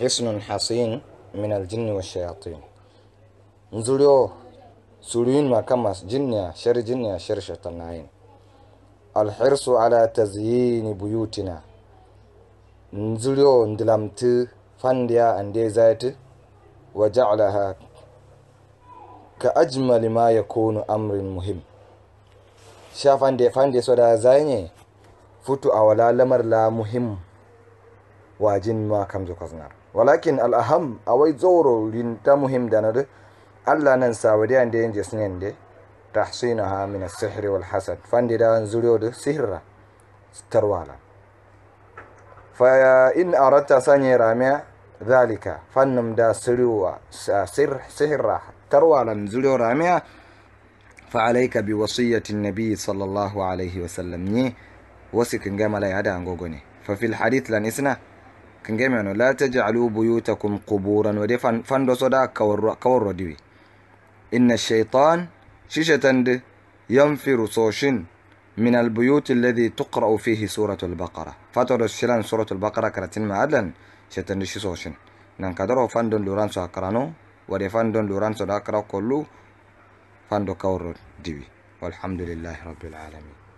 hisnun hasin min aljinni wa shayatin. Nzuriyo suruyin makamas jinniya shar jinniya shar shatanayin alhirsu ala tazyini buyutina. Nzuriyo ndilamti fandiya ande zaiti wa ja'laha ka ajmali ma ya yakunu amrin muhim. Sha fande fande so da zanye futu awala lamar la muhim. Walakin al'aham awai zoro rinta muhim da na Allah nan sawadi ande yin sinen de tahsinaha min as-sihr wal hasad fandi da zuriyo da sihra tarwala fa in aratta sanya ramiya zalika fannum da siriwa sir sihra tarwala zuriyo ramiya fa alayka bi wasiyyati an-nabi sallallahu alaihi wa sallam ni wasi kinga mala yada angogo ne fa fil hadith lan isna kinga meno la taj'alu buyutakum quburan defan fando soda kawar diwi inna shaytan shishatan de yanfiru soshin من البيوت الذي تقرأ فيه سورة البقرة فتر الشلان سورة البقرة كرتين ما أدلن شتن شي سوشن نان كدرو فاندون لوران سو أكرانو ودي فاندون لوران سو داكرا كلو فاندو كور ديوي والحمد لله رب العالمين